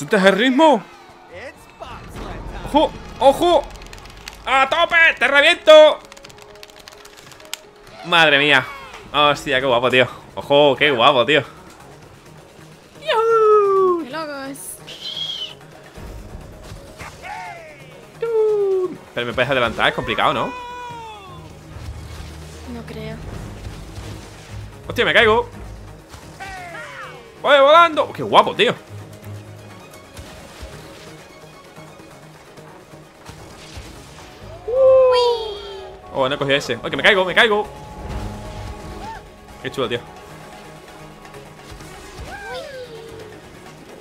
¿Sientes el ritmo? ¡Ojo! ¡Ojo! ¡A tope! ¡Te reviento! Madre mía Hostia, qué guapo, tío Ojo, qué guapo, tío ¡Qué locos! Pero me puedes adelantar, es complicado, ¿no? No creo. Hostia, me caigo Voy volando Qué guapo, tío Oh, no he cogido ese ¡Ay, que me caigo, me caigo! Qué chulo, tío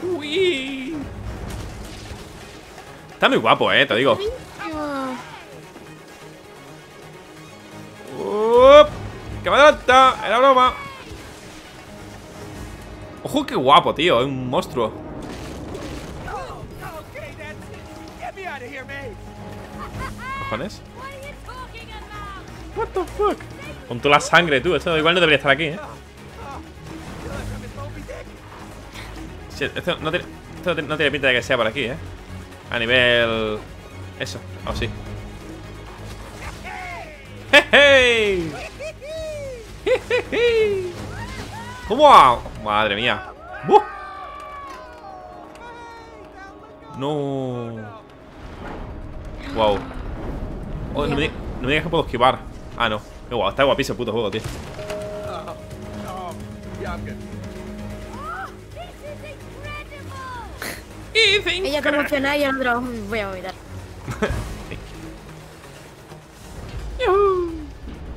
Uy. Está muy guapo, eh, te digo Up, ¡Que me adelanta! ¡Era broma! ¡Ojo, qué guapo, tío! Es un monstruo ¿Cojones? What the fuck? Con toda la sangre, tú. Esto igual no debería estar aquí, ¿eh? Sí, esto no tiene, esto no tiene pinta de que sea por aquí, ¿eh? A nivel... Eso, o sí ¡Hey! hey! ¿Cómo? Madre mía ¡Buh! No Wow oh, no, me, no me digas que puedo esquivar Ah, no Qué guau, está guapísimo el puto juego, tío Ella está emocionada y el otro "Mm, voy a vomitar.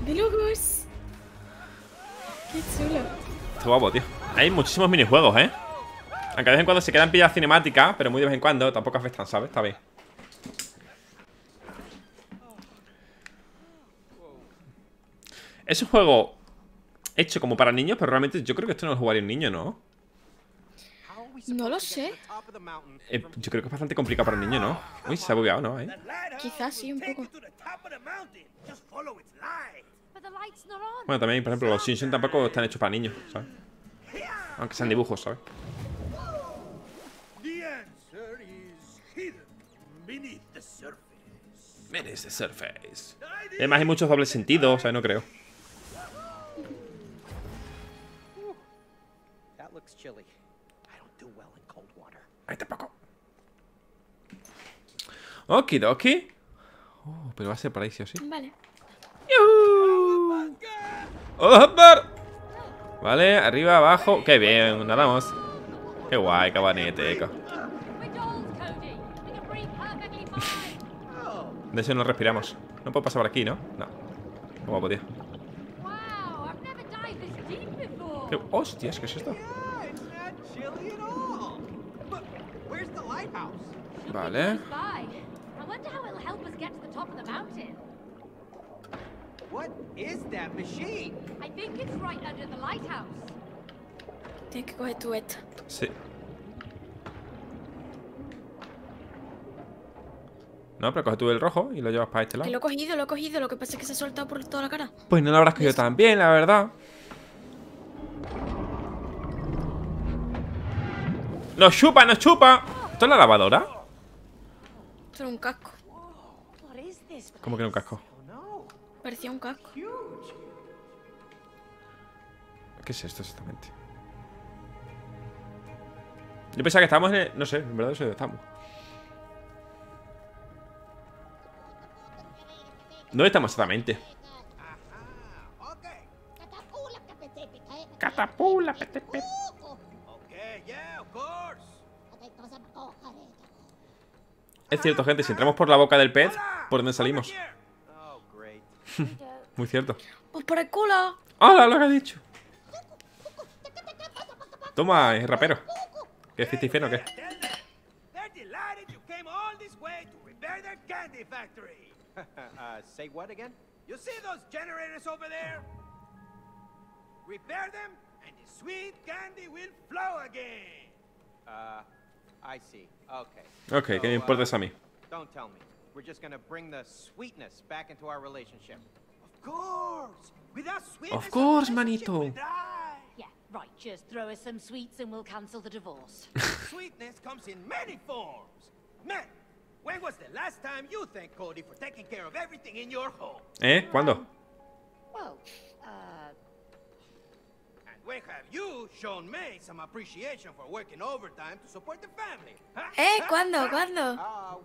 ¡De locos! ¡Qué chulo! Está guapo, tío Hay muchísimos minijuegos, ¿eh? Aunque de vez en cuando se quedan pilladas cinemáticas Pero muy de vez en cuando Tampoco afectan, ¿sabes? Está bien Es un juego hecho como para niños Pero realmente yo creo que esto no lo jugaría un niño, ¿no? No lo sé. Eh, yo creo que es bastante complicado para un niño, ¿no? Uy, se ha bugueado, ¿no? ¿Eh? Quizás sí, un poco. Bueno, también, por ejemplo, los Simpsons tampoco están hechos para niños, ¿sabes? Aunque sean dibujos, ¿sabes? Beneath the surface. Además hay muchos dobles sentidos, o sea, no creo. Ahí tampoco. Okidoki. Oh, pero va a ser por ahí sí o sí. Vale. ¡Yuhu! ¡Allahu Akbar! Vale, arriba, abajo. ¡Qué bien! Nadamos. ¡Qué guay, cabonete, eco! De eso no respiramos. No puedo pasar por aquí, ¿no? No. Guapo, tío. ¿Qué? ¡Hostias! ¿Qué es esto? Yeah, it's not chilly at all. But where's the lighthouse? Vale. What is that machine? Tienes que coger tu esta. Sí. No, pero coge tú el rojo y lo llevas para este Que lado. lo he cogido, lo he cogido. Lo que pasa es que se ha soltado por toda la cara. Pues no lo habrás cogido tan bien, la verdad. ¡Nos chupa, nos chupa! ¿Esto es la lavadora? Esto era un casco. ¿Cómo que no un casco? Parecía un casco. ¿Qué es esto exactamente? Yo pensaba que estábamos en el... No sé, en verdad no sé dónde estamos. ¿Dónde estamos exactamente? Catapula, petepe. Okay, yeah, of course. Es cierto, gente, si entramos por la boca del pez, ¿por dónde salimos? Oh, great. Muy cierto. ¡Pues por el culo! ¡Hala, lo que ha dicho! Toma, es rapero. ¿Qué es 50 o qué? Tell them they're delighted you came all this way to repair their candy factory. say what again? You see those generators over there? Repair them, and the sweet candy will flow again. Uh, I see. Okay. Ok, ¿qué me So, importa uh, eso a mí? Don't tell me. We're just gonna bring the sweetness back into our relationship. Of course. Without sweetness, Of course, manito. yeah. Right, just throw us some sweets and we'll cancel the divorce. Sweetness comes in many forms. Man, when was the last time you thanked Cody for taking care of everything in your home? ¿Eh? ¿Cuándo? well, uh, And when have you shown May some appreciation for working overtime to support the family? Huh? ¿Eh? ¿Cuándo? ¿Cuándo?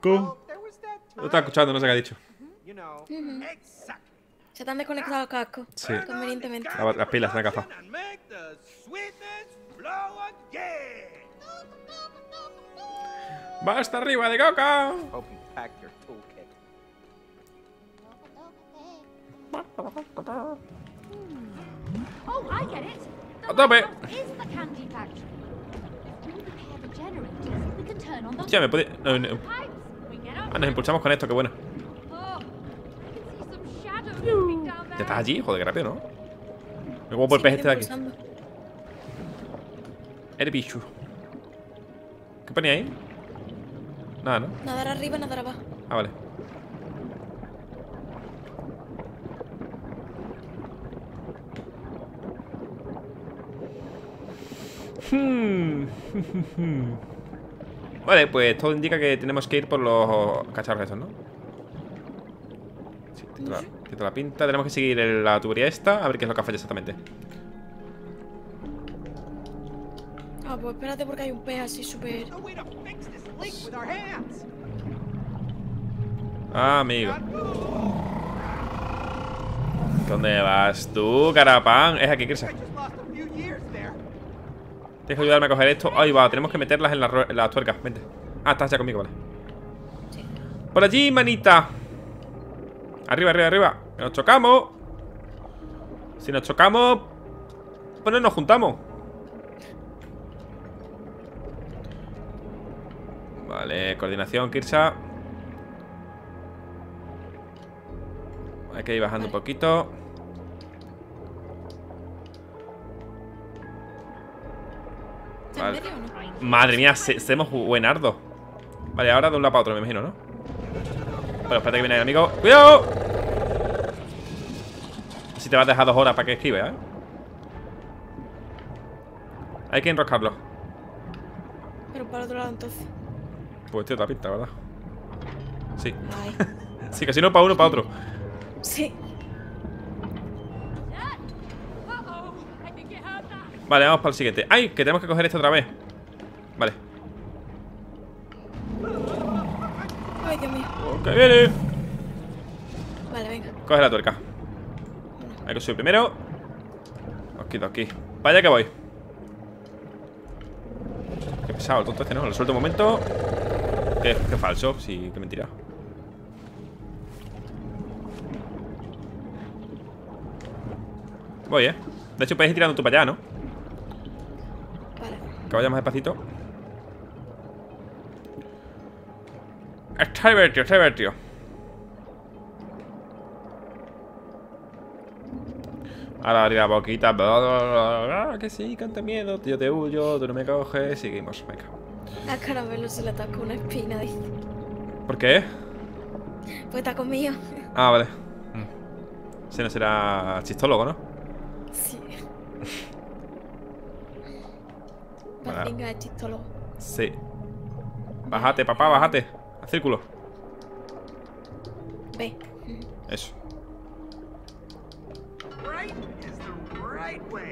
Lo time, estaba escuchando, no sé qué ha dicho. you know. Exactly. Se te han desconectado los cascos. Sí. Convenientemente. Las pilas, me ha production and make the sweetness blow again. ¡Basta arriba de coca! Oh, I get it. A tope. Hostia, me puede... no, no. Ah, nos impulsamos con esto, qué bueno. ¿Ya estás allí? Joder, qué rápido, ¿no? Me guapo el pez este de aquí. El bicho. ¿Qué ponía ahí? Nada, ¿no? Nadar arriba, nadar abajo. Ah, vale. Hmm. Vale, pues todo indica que tenemos que ir por los cacharros esos, ¿no? Sí, tiene toda, la pinta. Tenemos que seguir la tubería esta, a ver qué es lo que falla exactamente. Ah, pues espérate porque hay un pez así súper... Ah, amigo. ¿Dónde vas tú, carapán? Es aquí, Kirsa. Tienes que ayudarme a coger esto. Ahí va, tenemos que meterlas en, la en las tuercas. Vente. Ah, estás ya conmigo, vale. Por allí, manita. Arriba, arriba, arriba. Nos chocamos. Si nos chocamos, pues no nos juntamos. Vale, coordinación, Kirsa. Hay que ir bajando un poquito. Vale. Madre mía, se- seremos buenardo. Vale, ahora de un lado para otro, me imagino, ¿no? Bueno, espérate que viene el amigo. ¡Cuidado! Si te vas a dejar dos horas para que escribe, ¿eh? Hay que enroscarlo. Pero para el otro lado entonces. Pues te la pinta, ¿verdad? Sí. Sí, que si no para uno, para otro. Sí. Vale, vamos para el siguiente. ¡Ay! Que tenemos que coger este otra vez. Vale. Ay, Dios mío. ¡Que viene! Vale, venga. Coge la tuerca. Hay que subir primero. Aquí, aquí. Vaya que voy. Qué pesado el tonto este, ¿no? Lo suelto un momento. Qué, qué falso, sí, qué mentira. Voy, ¿eh? De hecho, puedes ir tirando tú para allá, ¿no? Que vaya más despacito. Está divertido, está divertido. Ahora arriba boquita. bla, bla, bla, que sí, canta miedo. Yo te huyo, tú no me coges. Seguimos, venga. A Caramelo se le atacó una espina, dice. ¿Por qué? Pues está conmigo. Ah, vale. Mm. Ese no será chistólogo, ¿no? Sí. De. Sí. Bájate, papá, bájate. A círculo. Ve. Eso.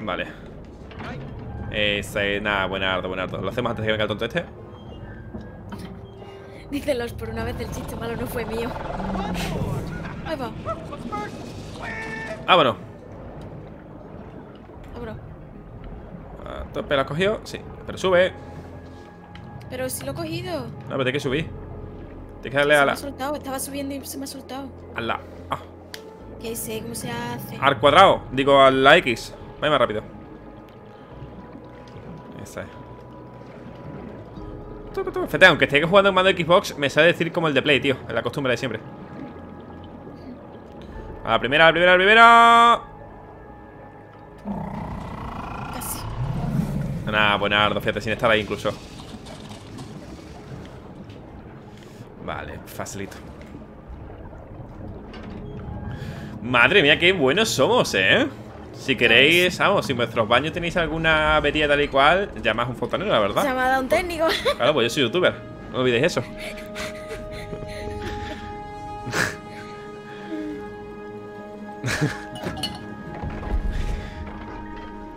Vale. Ese, nada, buenardo, buenardo. Lo hacemos antes de que venga el tonto este. Dice los por una vez el chiste malo no fue mío. Ahí va. Vámonos. Vámonos. Tope, ¿la has cogido? Sí. Pero sube. Pero si lo he cogido. No, pero tienes que subir. Tienes que darle Se a me la. ha soltado. Estaba subiendo y se me ha soltado. A la. ah, Que sé cómo se hace. al cuadrado. Digo, a la X. Vaya más rápido. Esa es. Fíjate, aunque esté jugando en mando Xbox, me sabe decir como el de Play, tío. Es la costumbre de siempre. A la primera, a la primera, a la primera. Nada, buenardo, fíjate, sin estar ahí incluso. Vale, facilito. Madre mía, qué buenos somos, ¿eh? Si queréis, vamos, si en vuestros baños tenéis alguna avería tal y cual, llamas a un fontanero, la verdad. Llamada a un técnico. Claro, pues yo soy youtuber. No olvidéis eso.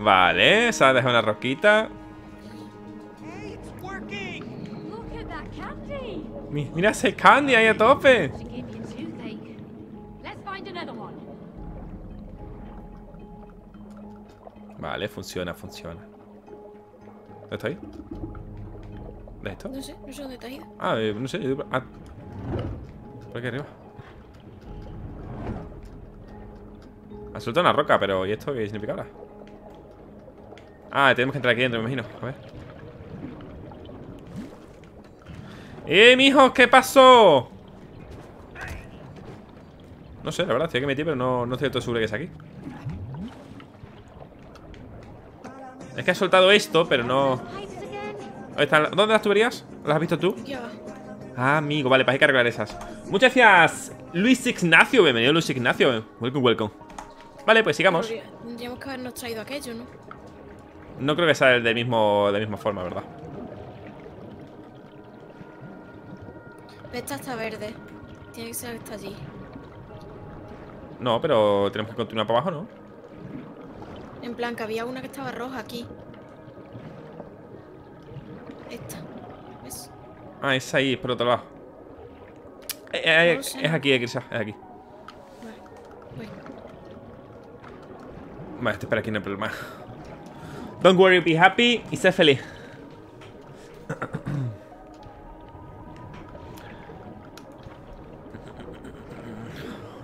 vale, se ha dejado una rosquita. Mira ese candy ahí a tope. Vale, funciona, funciona. ¿Dónde está ahí? ¿De esto? No sé, no sé dónde has ido. Ah, eh, no sé. yo- Ah. Por aquí arriba. Ha soltado una roca, pero ¿y esto qué significa ahora? Ah, tenemos que entrar aquí dentro, me imagino. A ver. ¡Eh, mijos! ¿Qué pasó? No sé, la verdad, estoy aquí metido, pero no, no estoy todo seguro que es aquí. Es que ha soltado esto, pero no... ¿Dónde, están- ¿Dónde las tuberías? ¿Las has visto tú? Ah, amigo, vale, pues hay que arreglar esas Muchas gracias, Luis Ignacio Bienvenido, Luis Ignacio Welcome, welcome Vale, pues sigamos Tendría- Tendríamos que habernos traído aquello, ¿no? No creo que sea del mismo, de la misma forma, ¿verdad? Esta está verde. Tiene que ser esta allí. No, pero tenemos que continuar para abajo, ¿no? En plan, que había una que estaba roja aquí. Esta. ¿Ves? Ah, es ahí, por otro lado Eh, eh, No sé. Es aquí, eh, quizás, es aquí Vale. Voy. Vale, este espera aquí, no hay problema Don't worry, be happy y sé feliz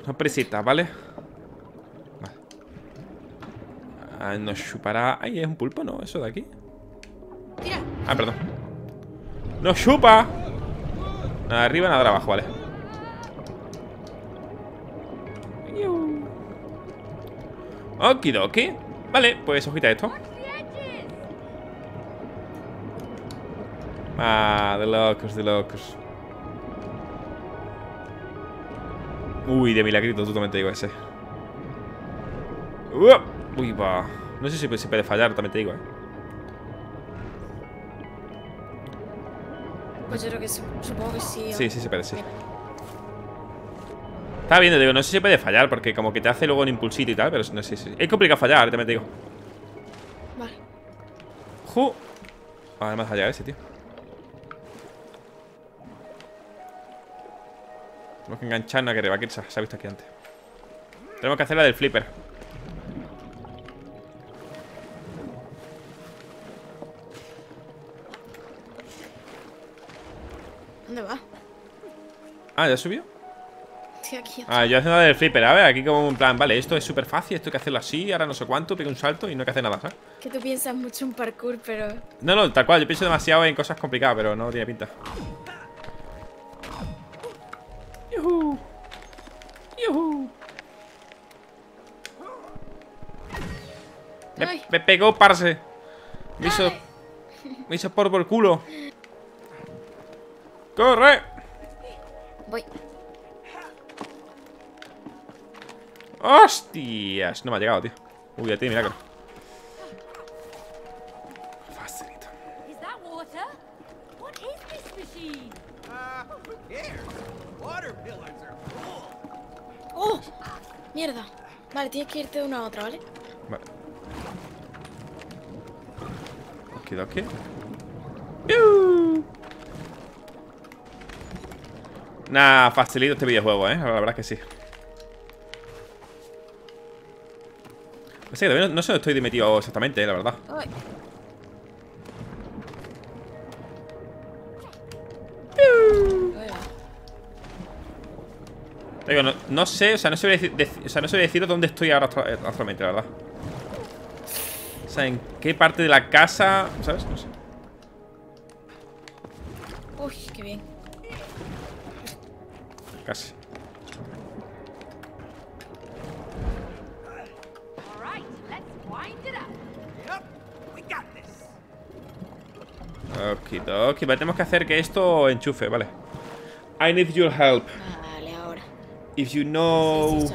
Una prisita, ¿vale? Vale ah, Nos chupará... Ay, es un pulpo, ¿no? Eso de aquí. Ah, perdón ¡Nos chupa! Nada de arriba, nada de abajo, vale Okidoki Vale, pues ojita esto Ah, de locos, de locos Uy, de milagrito, tú también te digo ese Uop. Uy, va No sé si se puede fallar, también te digo, eh Pues yo creo que. Supongo que sí. Sí, sí se puede, sí Estaba viendo, digo, no sé si se puede fallar Porque como que te hace luego un impulsito y tal Pero no sé si... Es complicado fallar, también te digo Vale. Ju Además allá ese, tío Tenemos que engancharnos a que rebaquirse Se ha visto aquí antes Tenemos que hacer la del flipper ¿Dónde va? Ah, ¿ya subió? Estoy aquí. Ah, yo haciendo la del flipper A ver, aquí como en plan Vale, esto es súper fácil Esto hay que hacerlo así Ahora no sé cuánto Pega un salto Y no hay que hacer nada, ¿sabes? Que tú piensas mucho en parkour, pero. No, no, tal cual Yo pienso demasiado en cosas complicadas Pero no tiene pinta Yuhu Yuhu Me, me pegó, parce Me hizo. Me hizo por el culo ¡Corre! Voy. ¡Hostias! No me ha llegado, tío Uy, a ti, milagro Mierda. Vale, tienes que irte de una a otra, ¿vale? Vale Okidoki ¡Piu! Nah, facilito este videojuego, eh La verdad es que sí No sé, todavía no, no sé dónde estoy metido exactamente, eh, la verdad Ay. Digo, no, no sé, o sea, no sé decir, deci- o sea, no sé deciros dónde estoy ahora eh, actualmente, la verdad. O sea, en qué parte de la casa, ¿sabes? No sé. Uy, qué bien. Casi. This. Okidoki, vale, tenemos que hacer que esto enchufe, vale. I need your help. Vale. If you know...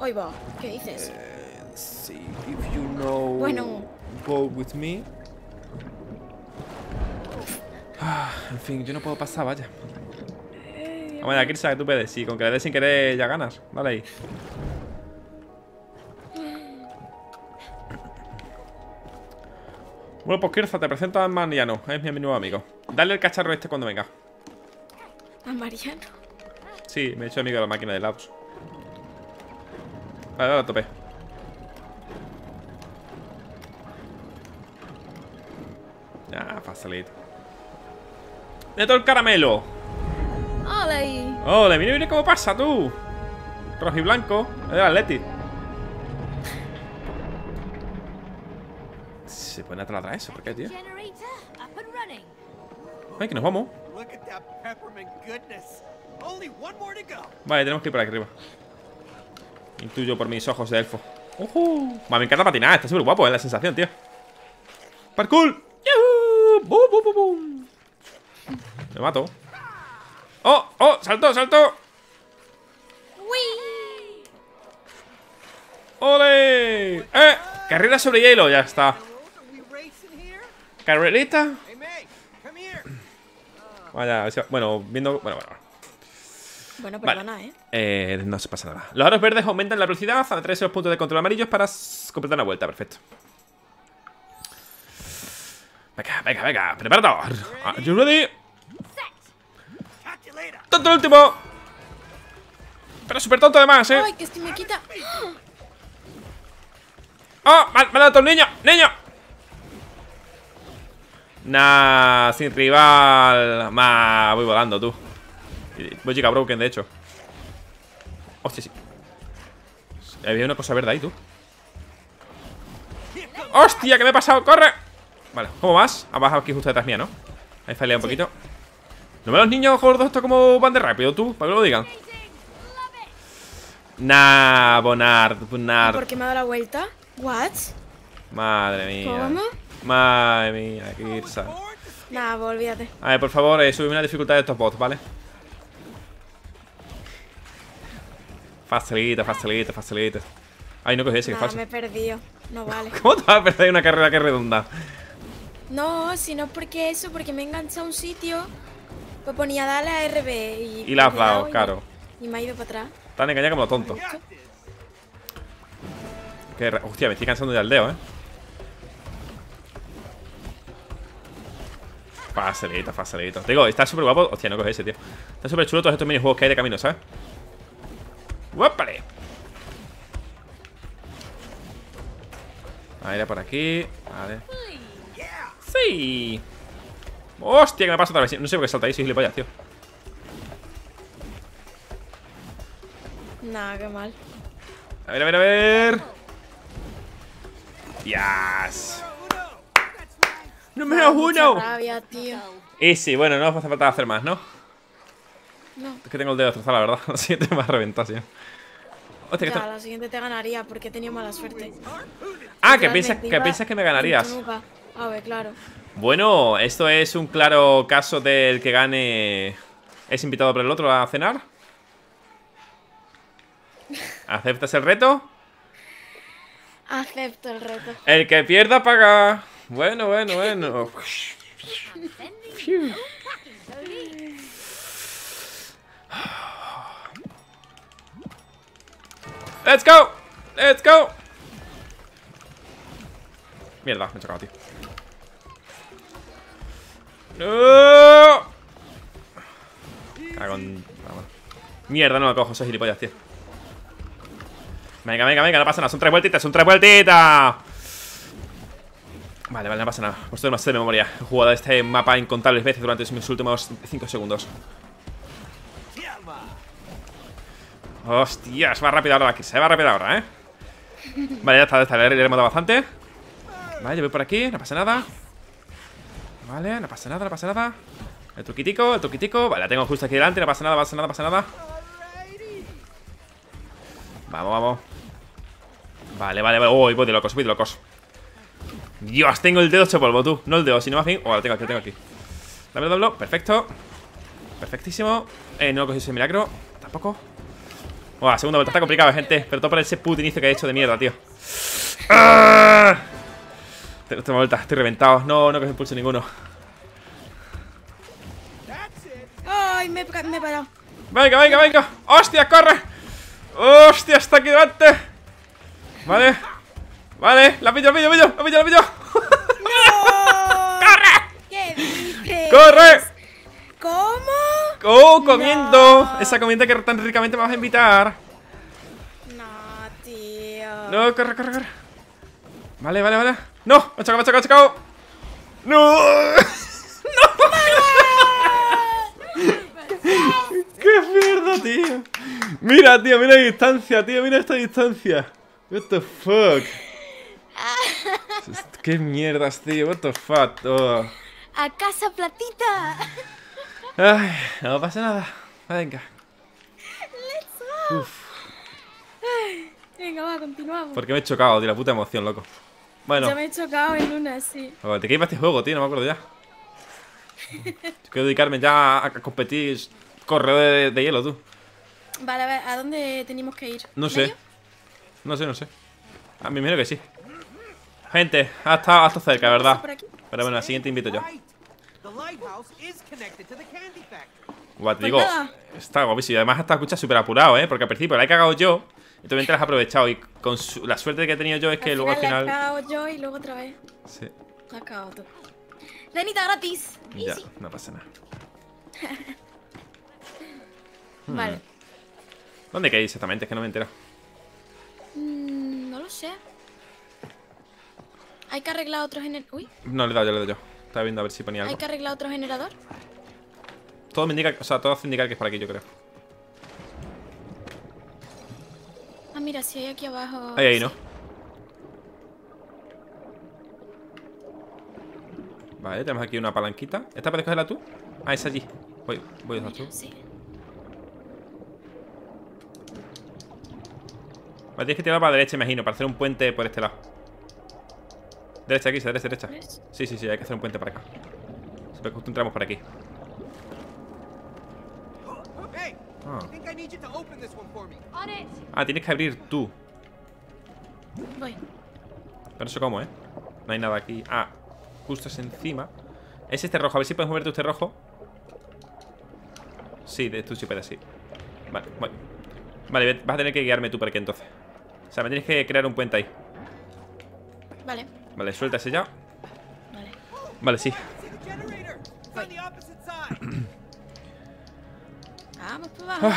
va. ¿Qué dices? see if you know. Bueno. Go with me. Ah, en fin, yo no puedo pasar, vaya. Vamos allá, Kirsa, que tú puedes. Sí, con que le des sin querer ya ganas. Dale ahí. Bueno, pues Kirza, te presento a Mariano. Es mi nuevo amigo. Dale el cacharro este cuando venga. A Mariano. Sí, me he hecho amigo de la máquina de helados. Vale, dale a tope. Ya, facilito. ¡De todo el caramelo! ¡Hola ahí! ¡Ole! Mira, mira cómo pasa tú. Rojo y blanco. Es del Atleti. Se pone atrás atrás eso, ¿por qué, tío? Ay, que nos vamos. Vale, tenemos que ir por aquí arriba. Intuyo por mis ojos de elfo. Vale, me encanta patinar, está súper guapo, es la sensación, tío. ¡Parkour! ¡Yuhu! ¡Bum, bum, bum, bum! Me mato. ¡Oh! ¡Oh! ¡Salto, salto! ¡Ole! ¡Eh! Carrera sobre hielo, ya está. Carrerita. Vaya, bueno, viendo. Bueno, bueno. Bueno, Vale. perdona, ¿eh? Eh, no se pasa nada. Los aros verdes aumentan la velocidad a través de los puntos de control amarillos para completar una vuelta. Perfecto. Venga, venga, venga. Preparado. Are you ready? ¡Tonto el último! Pero súper tonto además, ¿eh? ¡Ay, que esto me quita! ¡Oh! ¡Me ha dado un niño! ¡Niño! Nah, sin rival. Ma, voy volando, tú. Voy chica broken, de hecho. Hostia, sí. Había una cosa verde ahí, tú. ¡Hostia! ¿Qué me he pasado? ¡Corre! Vale, ¿cómo vas? Has bajado aquí justo detrás mía, ¿no? Ahí fallado un poquito. ¿No ven los niños gordos esto como van de rápido, tú? Para que lo digan. Nah, Bonard, Bonard. ¿Por qué me ha dado la vuelta? ¿What? Madre mía. ¿Cómo? Madre mía, Kirsa. Nada, pues olvídate. A ver, por favor, eh, subime la dificultad de estos bots, ¿vale? Facilita, facilita, facilita. Ay, no cogí ese, que Nada, falso. me he perdido. No vale. ¿Cómo te vas a perder una carrera que redonda? No, sino porque eso, porque me he enganchado a un sitio. Pues ponía a RB y. Y la has dado claro. Y me ha ido para atrás. Tan engañado como tonto. Que re- Hostia, me estoy cansando ya el dedo, ¿eh? Facilito, facilito. Te digo, está súper guapo. Hostia, no coge ese, tío. Está súper chulo todos estos minijuegos que hay de camino, ¿sabes? ¡Guápale! A ver, por aquí. Vale. ¡Sí! ¡Hostia, que me pasa otra vez! No sé por qué salta ahí, soy gilipollas, tío. Nada, qué mal. A ver, a ver, a ver. ¡Yes! ¡Número uno! rabia, tío. Y sí, bueno, no hace falta hacer más, ¿no? No. Es que tengo el dedo destrozado, la verdad. Lo siguiente me va a reventar, sí. Hostia, Ya, la siguiente te ganaría porque he tenido mala suerte. Ah, que piensas, que piensas que me ganarías. A ver, claro. Bueno, esto es un claro caso del que gane. ¿Es invitado por el otro a cenar? ¿Aceptas el reto? Acepto el reto. El que pierda paga. Bueno, bueno, bueno. Let's go. Let's go. Mierda, me he chocado, tío. No. Vamos. Mierda, no lo cojo, soy gilipollas, tío. Venga, venga, venga, no pasa nada. Son tres vueltitas, son tres vueltitas. Vale, vale, no pasa nada. Por sé de memoria. He jugado este mapa incontables veces durante mis últimos 5 segundos. Hostias, va rápido ahora aquí. Se va rápido ahora, ¿eh? Vale, ya está, ya está. Le le he matado bastante. Vale, yo voy por aquí, no pasa nada. Vale, no pasa nada, no pasa nada. El truquitico, el truquitico. Vale, la tengo justo aquí delante, no pasa nada, pasa nada, no pasa nada. Vamos, vamos. Vale, vale, vale. Uy, voy de locos, voy de locos. Dios, tengo el dedo hecho polvo, tú. No el dedo, sino más bien. Oh, lo tengo aquí, lo tengo aquí. Dame doblo, perfecto. Perfectísimo. Eh, no he cogido ese milagro. Tampoco. Buah, segunda vuelta está complicado, gente. Pero todo por ese puto inicio que he hecho de mierda, tío. ¡Ah! Última vuelta, estoy reventado. No, no que se impulse ninguno. ¡Ay! Me, he ca- me he parado. Venga, venga, venga. ¡Hostia, corre! ¡Hostia, está aquí delante! Vale. Vale, la pillo, la pillo, la pillo, la pillo, la pillo. ¡Corre! ¿Qué dices? ¡Corre! ¿Cómo? ¡Oh, comiendo! No. Esa comida que tan ricamente me vas a invitar. No, tío. No, corre, corre, corre. Vale, vale, vale. ¡No! ¡Me ha chocado, me ha chocado, me ha chocado! ¡No! ¡No! ¡Qué mierda, tío! Mira, tío, mira la distancia, tío, mira esta distancia. What the fuck. ¡Qué mierdas, tío! What the fuck. Oh. ¡A casa platita! Ay, no pasa nada. Venga. Venga, va, continuamos. ¿Por qué me he chocado, tío? La puta emoción, loco. Bueno. Yo me he chocado en una, sí. Oh, ¿De qué iba este juego, tío? No me acuerdo ya. Quiero dedicarme ya a competir corredor de, de hielo, tú. Vale, a ver, ¿a dónde tenemos que ir? No sé. ¿Medio? No sé, no sé. A mí me imagino que sí. Gente, hasta, hasta cerca, ¿verdad? Pero bueno, la siguiente invito yo. Guau, te Pues digo, está guapísimo. Y además hasta escucha súper apurado, ¿eh? Porque al principio la he cagado yo. Y también te la has aprovechado. Y con su- la suerte que he tenido yo es que luego al La he final. cagado yo y luego otra vez. Sí, La has cagado tú. Denita gratis. ya, Easy. no pasa nada. Vale. ¿Dónde queréis exactamente? Es que no me entero. Mm, no lo sé. Hay que arreglar otro generador. Uy, No le he dado yo, le he dado yo. Estaba viendo a ver si ponía hay algo. que arreglar otro generador. Todo me indica, o sea, todo hace indicar que es por aquí, yo creo. Ah, mira, si hay aquí abajo. Ahí, ahí, ¿no? Vale, tenemos aquí una palanquita. ¿Esta puedes cogerla tú? Ah, es allí. Voy, voy a usar tú. Sí. Vale, tienes que tirar para la derecha, imagino, para hacer un puente por este lado. Derecha, aquí, derecha, derecha. ¿Derecha? Sí, sí, sí, hay que hacer un puente para acá. Siempre justo entramos por aquí. Ah. Ah, tienes que abrir tú. Voy. Pero eso cómo, ¿eh? No hay nada aquí. Ah, justo es encima. Es este rojo. A ver si puedes moverte este rojo. Sí, de, tú sí puedes, sí. Vale, voy. Vale, vas a tener que guiarme tú por aquí entonces. O sea, me tienes que crear un puente ahí. Vale. Suelta ese ya. Vale. Vale, sí. Vamos por abajo. Ah.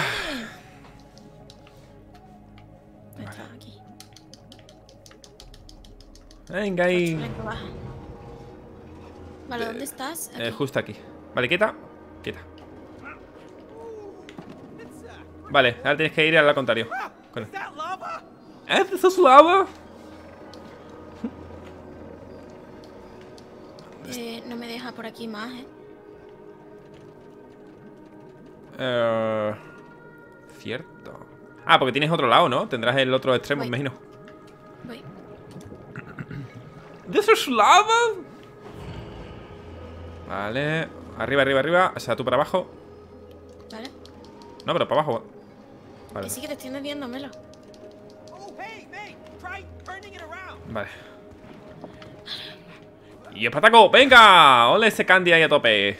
Venga ahí. Vale, ¿dónde estás? Aquí. Eh, justo aquí. Vale, quieta. Quieta. Vale, ahora tienes que ir al lado contrario. Con-? ¿Eh? ¿Eso es lava? No me deja por aquí más, ¿eh? Eh, cierto. Ah, porque tienes otro lado, ¿no? Tendrás el otro extremo, Voy. me imagino. Voy. ¿Eso es lava? Vale. Arriba, arriba, arriba. O sea, tú para abajo. Vale. No, pero para abajo. Vale. Que sí que te estoy Melo. Oh. Vale. Y el pataco, venga. Ole ese candy ahí a tope.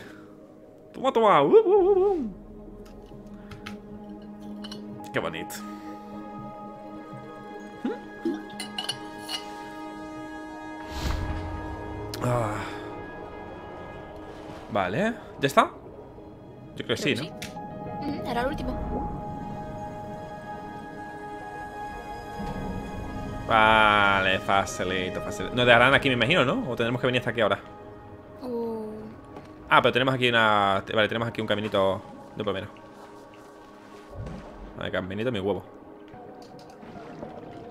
Toma, toma. Uh, uh, uh, uh. Qué bonito. Ah. Vale. ¿Ya está? Yo creo que sí, ¿no? Mm, Era el último. Vale, facilito, facilito. Nos dejarán aquí, me imagino, ¿no? O tendremos que venir hasta aquí ahora. Uh, Ah, pero tenemos aquí una... Vale, tenemos aquí un caminito de por menos. Vale, caminito mi huevo.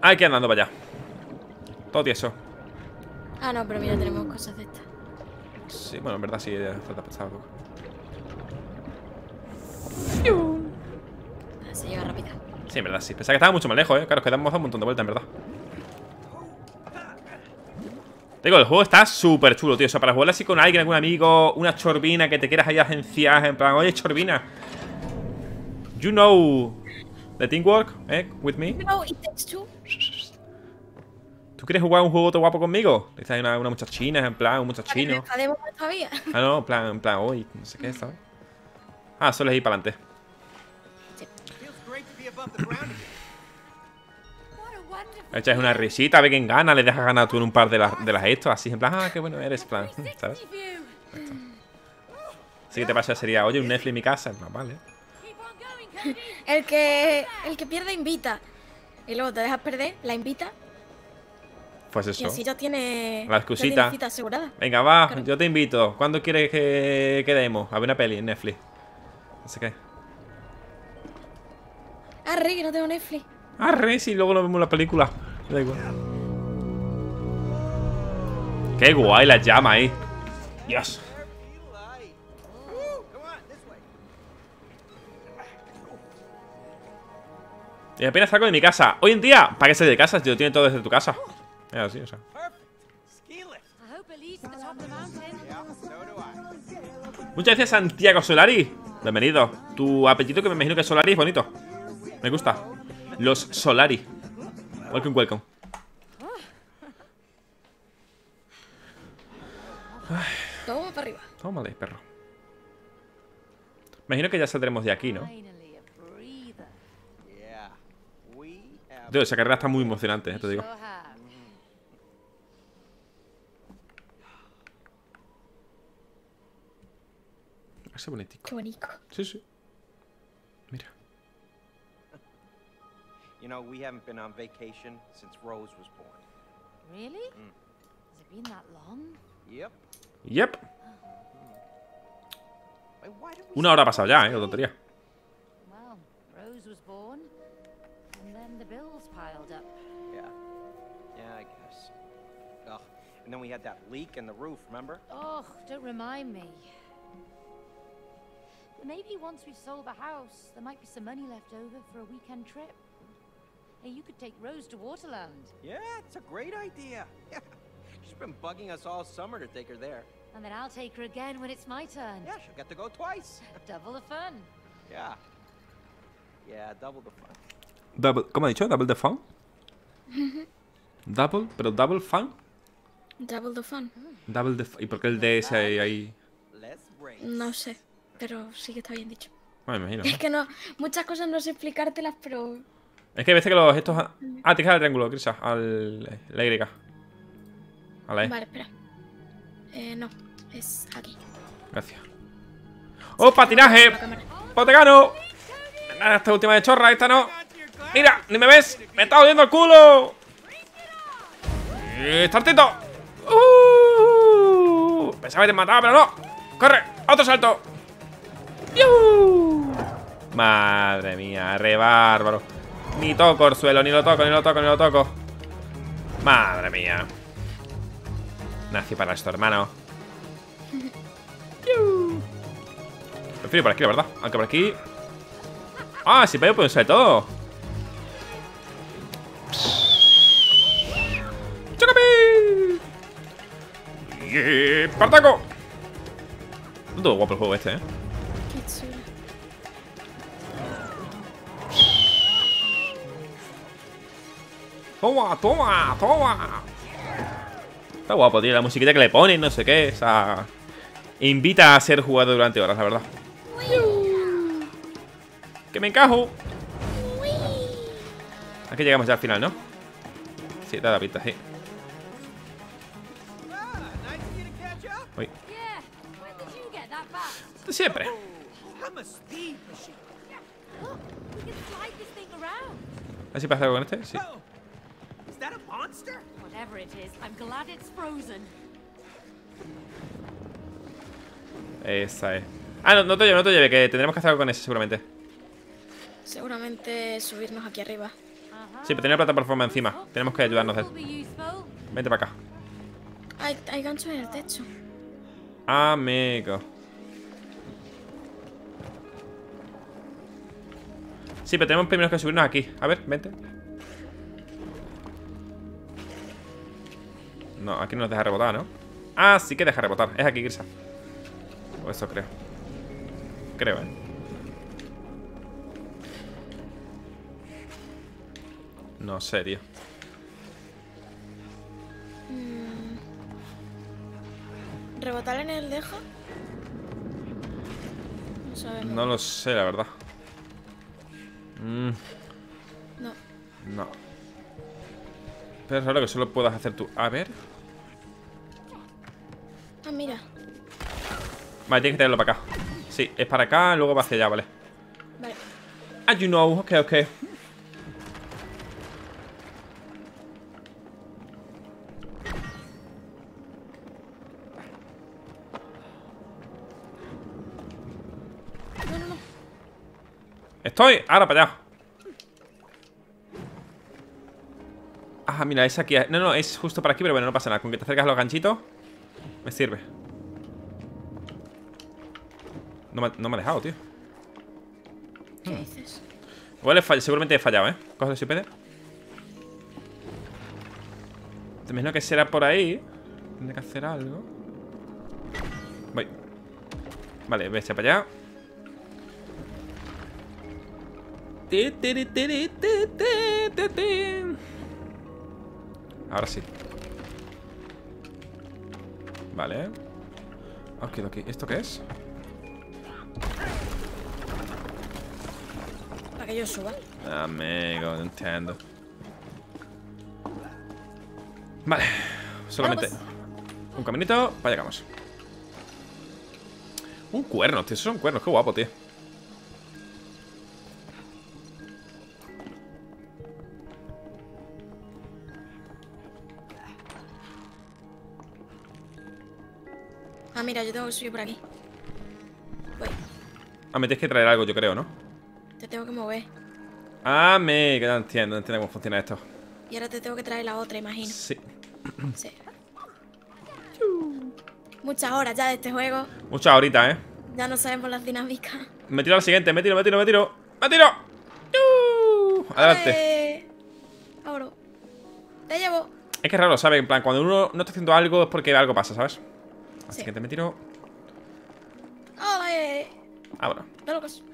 Hay que andando para allá. Todo tieso. Ah, no, pero mira, tenemos cosas de estas. Sí, bueno, en verdad sí, pensar un poco. Se llega rápido. Sí, en verdad sí. Pensaba que estaba mucho más lejos, ¿eh? Claro, es que damos un montón de vueltas, en verdad. Digo, el juego está súper chulo, tío. O sea, para jugar así con alguien, algún amigo, una chorbina que te quieras ahí agenciar, en plan, oye, chorbina. You know De Teamwork, ¿eh? With me. No, it takes two. ¿Tú quieres jugar un juego todo guapo conmigo? Dice ahí una, una muchachina, en plan, un muchachino. todavía. Ah, no, en plan, en plan, uy, no sé qué, ¿sabes? Ah, solo es ir para adelante. Echas una risita, a ver quién gana, le dejas ganar tú en un par de las, de las estos, así en plan, ah, qué bueno eres, plan, ¿sabes? 360 view. Así que te pasa sería, oye, un Netflix en mi casa, no, vale. El que, el que pierde invita. Y luego te dejas perder, la invita. Pues Y eso. así ya tiene. La ya excusita. cita asegurada. Venga, va, Claro. yo te invito. ¿Cuándo quieres que quedemos? A ver una peli en Netflix. No sé qué. Arre, que no tengo Netflix. Arre, si luego lo vemos en la película. Da igual. Qué guay la llama ahí. Dios. Y apenas salgo de mi casa. Hoy en día, ¿para qué salir de casa? Si lo tienes todo desde tu casa. Muchas gracias, Santiago Solari. Bienvenido. Tu apetito, que me imagino que es Solari, es bonito. Me gusta. Los Solari. Welcome, welcome. Todo para arriba. Tómale, perro. Imagino que ya saldremos de aquí, ¿no? Tío, esa carrera está muy emocionante, eh, te digo. Ese bonitico. Qué bonito. Sí, sí. Mira. You know, we haven't been on vacation since Rose was born. Really? Has it been that long? Yep. Yep. Wait, why did we Una hora ha pasado ya, eh, la tontería. Well, Rose was born, and then the bills piled up. Yeah. Yeah, I guess. Ugh. And then we had that leak in the roof, remember? Oh, don't remind me. But maybe once we've sold the house, there might be some money left over for a weekend trip. Hey, you could take Rose to Waterland, Yeah, it's a great idea. Yeah. She's been bugging us all summer to take her there. and then I'll take her again when it's my turn. Yeah, she'll get to go twice. Double the fun. yeah. Yeah, double the fun. Double, ¿Cómo ha dicho? ¿Double the fun? ¿Double? ¿Pero double fun? Double the fun. Hmm. Double the fun. ¿Y por qué el D ese ahí? ahí? No sé. Pero sí que está bien dicho. No me imagino. Es que no. Muchas cosas no sé explicártelas, pero. Es que a veces que los estos. Ah, tienes que dar al triángulo, Crisa. Al. La Y. A la E. Vale, espera. Eh, no. Es aquí. Gracias. ¡Oh, patinaje! ¡Potegano! Nada, esta última de chorra, esta no. ¡Mira! ¡Ni me ves! ¡Me está odiando el culo! ¡Eh, ¡Startito! ¡Uh! Pensaba que te mataba, pero no. ¡Corre! ¡Otro salto! ¡Piu! Madre mía, re bárbaro. Ni toco el suelo, ni lo toco, ni lo toco, ni lo toco. Madre mía. Nací para esto, hermano. Prefiero por aquí, la verdad. Aunque por aquí. Ah, si puedo usar todo. ¡Chócame! ¡Yeah! ¡Partaco! Todo guapo el juego este, eh. Toma, toma, toma. Está guapo, tío. La musiquita que le ponen, no sé qué. O sea. Invita a ser jugado durante horas, la verdad. Que me encajo. Aquí llegamos ya al final, ¿no? Sí, da la pinta, sí. Uy. Siempre. I'm a speed machine. Look, we can slide this thing around. A ver si pasa algo con este. Sí. Esa es. Ah, no, no te lleve, no te lleve, que tendremos que hacer algo con ese seguramente. Seguramente subirnos aquí arriba. Sí, pero tiene la plataforma encima. Tenemos que ayudarnos de él. Vente para acá. Hay, hay ganchos en el techo. Amigo. Sí, pero tenemos primero que subirnos aquí. A ver, vente. No, aquí no nos deja rebotar, ¿no? Ah, sí que deja rebotar. Es aquí, Grisa. O eso creo. Creo, ¿eh? No sé, tío. ¿Rebotar en el deja? No sabemos. No lo sé, la verdad. Mm, No. no. Pero es raro que solo puedas hacer tú. A ver. Vale, tienes que tenerlo para acá. Sí, es para acá, luego va hacia allá, vale. Vale. Ah, you know, ok, ok. No, no, no. Estoy, ahora para allá. Ah, mira, es aquí. No, no, es justo para aquí, pero bueno, no pasa nada. Con que te acercas a los ganchitos, me sirve. No me, no me ha dejado, tío. ¿Qué dices? Igual he fall- seguramente he fallado, ¿eh? Coge el pede. Te imagino que será por ahí. Tendré que hacer algo. Voy. Vale, echa para allá. Ahora sí. Vale. Ok, ok. ¿Esto qué es? Que yo suba. Amigo, no entiendo. Vale, solamente un caminito, para allá vamos. Un cuerno, tío, esos son cuernos, qué guapo, tío. Ah, mira, yo tengo que subir por aquí. Voy. Ah, me tienes que traer algo, yo creo, ¿no? Te tengo que mover. Ah, me, que no entiendo, no entiendo cómo funciona esto. Y ahora te tengo que traer la otra, imagino. Sí. Sí. Muchas horas ya de este juego. Mucho ahorita, ¿eh? Ya no sabemos las dinámicas. Me tiro al siguiente, me tiro, me tiro, me tiro. ¡Me tiro! ¡Yu! Adelante. Vámonos. Te llevo. Es que es raro, ¿sabes? En plan, cuando uno no está haciendo algo es porque algo pasa, ¿sabes? Al Sí. siguiente me tiro. Ah, bueno. ¡De locos!